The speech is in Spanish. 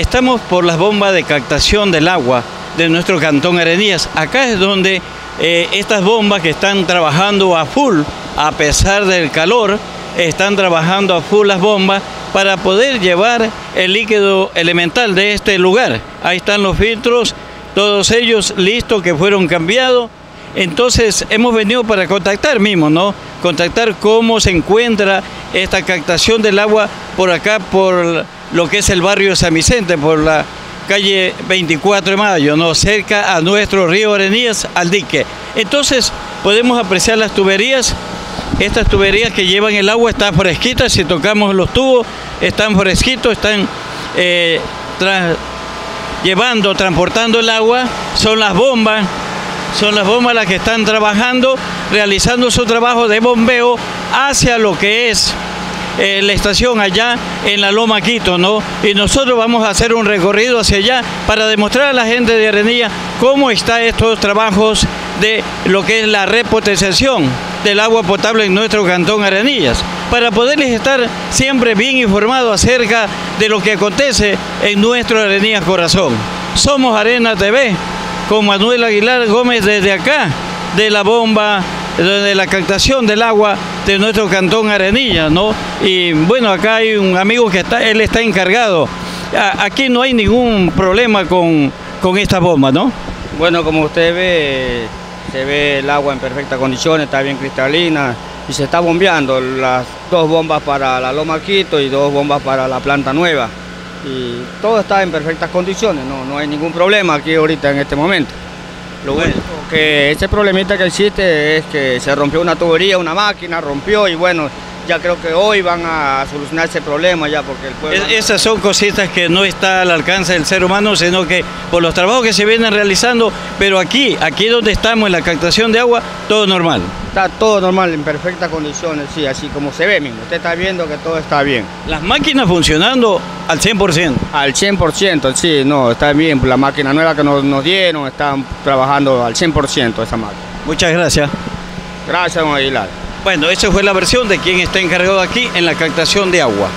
estamos por las bombas de captación del agua de nuestro cantón Arenías. Acá es donde eh, estas bombas que están trabajando a full, a pesar del calor, están trabajando a full las bombas para poder llevar el líquido elemental de este lugar. Ahí están los filtros, todos ellos listos que fueron cambiados. Entonces hemos venido para contactar mismo, ¿no? Contactar cómo se encuentra esta captación del agua por acá, por lo que es el barrio San Vicente, por la calle 24 de Mayo, ¿no? cerca a nuestro río Arenías, al dique. Entonces podemos apreciar las tuberías, estas tuberías que llevan el agua están fresquitas, si tocamos los tubos están fresquitos, están eh, llevando, transportando el agua, son las bombas, son las bombas las que están trabajando, realizando su trabajo de bombeo hacia lo que es eh, la estación allá en la Loma Quito, ¿no? Y nosotros vamos a hacer un recorrido hacia allá para demostrar a la gente de Arenilla cómo están estos trabajos de lo que es la repotenciación del agua potable en nuestro cantón Arenillas, para poderles estar siempre bien informados acerca de lo que acontece en nuestro Arenillas Corazón. Somos Arena TV con Manuel Aguilar Gómez desde acá, de la bomba de la captación del agua de nuestro cantón Arenilla, ¿no? Y bueno, acá hay un amigo que está, él está encargado. Aquí no hay ningún problema con, con esta bomba, ¿no? Bueno, como usted ve, se ve el agua en perfectas condiciones, está bien cristalina y se está bombeando las dos bombas para la Loma Quito y dos bombas para la planta nueva. Y todo está en perfectas condiciones, no, no hay ningún problema aquí ahorita en este momento. Lo bueno que ese problemita que existe es que se rompió una tubería, una máquina rompió y bueno, ya creo que hoy van a solucionar ese problema ya porque el pueblo... Esas son cositas que no está al alcance del ser humano, sino que por los trabajos que se vienen realizando, pero aquí, aquí donde estamos en la captación de agua, todo normal. Está todo normal, en perfectas condiciones, sí, así como se ve mismo. Usted está viendo que todo está bien. Las máquinas funcionando al 100%. Al 100%, sí, no, está bien. La máquina nueva que nos, nos dieron, están trabajando al 100% esa máquina. Muchas gracias. Gracias, don Aguilar. Bueno, esa fue la versión de quien está encargado aquí en la captación de agua.